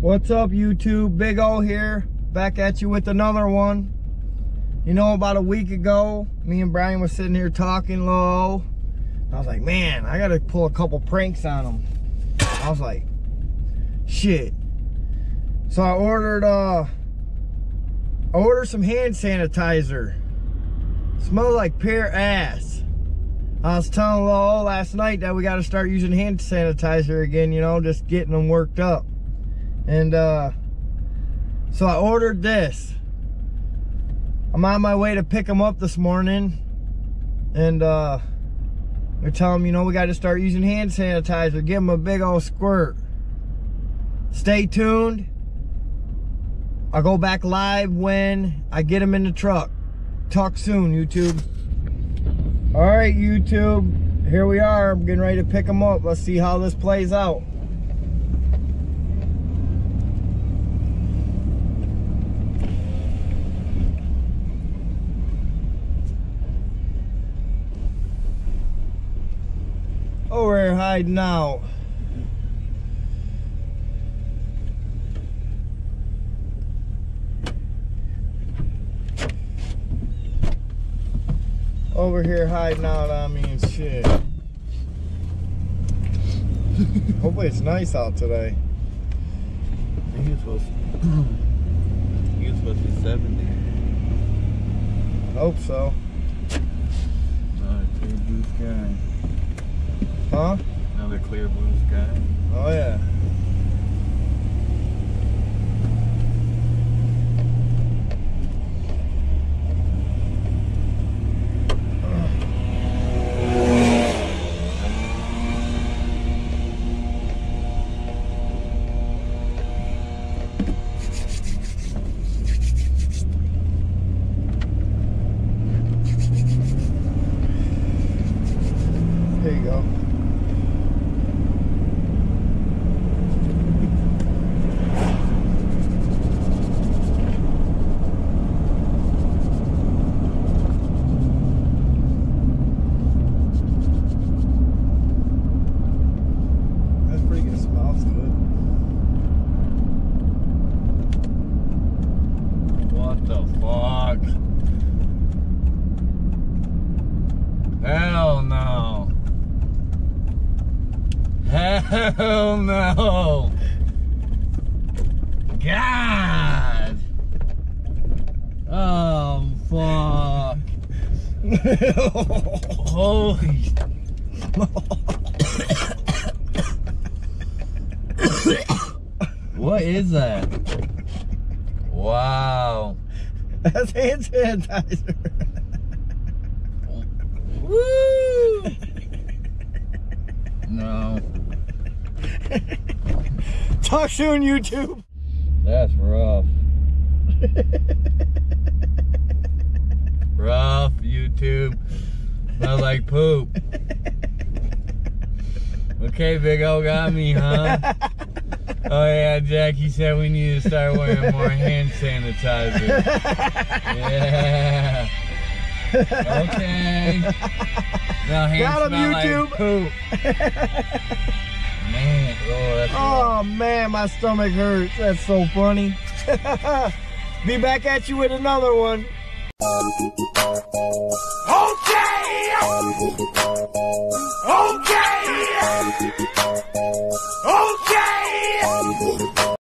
What's up YouTube? Big O here, back at you with another one. You know, about a week ago, me and Brian was sitting here talking low. I was like, man, I gotta pull a couple pranks on him. I was like, shit. So I ordered, uh, I ordered some hand sanitizer. Smell like pear ass. I was telling Lo last night that we gotta start using hand sanitizer again, you know, just getting them worked up. And uh, so I ordered this. I'm on my way to pick them up this morning. And uh, them, you know, we got to start using hand sanitizer. Give them a big old squirt. Stay tuned. I'll go back live when I get them in the truck. Talk soon, YouTube. All right, YouTube. Here we are. I'm getting ready to pick them up. Let's see how this plays out. Oh, Over here hiding out. Over here hiding out, I mean shit. Hopefully it's nice out today. I think it's supposed to, think it's supposed to be 70. Hope so. Another clear blue sky. Huh? Another clear blue sky. Oh yeah. What the fuck? Hell no. Hell no. God. Oh, fuck. Holy. what is that? Wow. That's hand sanitizer. Woo! No. Talk soon, YouTube. That's rough. rough, YouTube. Smells like poop. Okay, Big O got me, huh? Oh yeah, Jackie said we need to start wearing more hand sanitizer. Yeah. Okay. Now hands Got 'em, smell like YouTube. poop. Man, Oh, oh man, my stomach hurts. That's so funny. Be back at you with another one. Okay! Okay! Okay!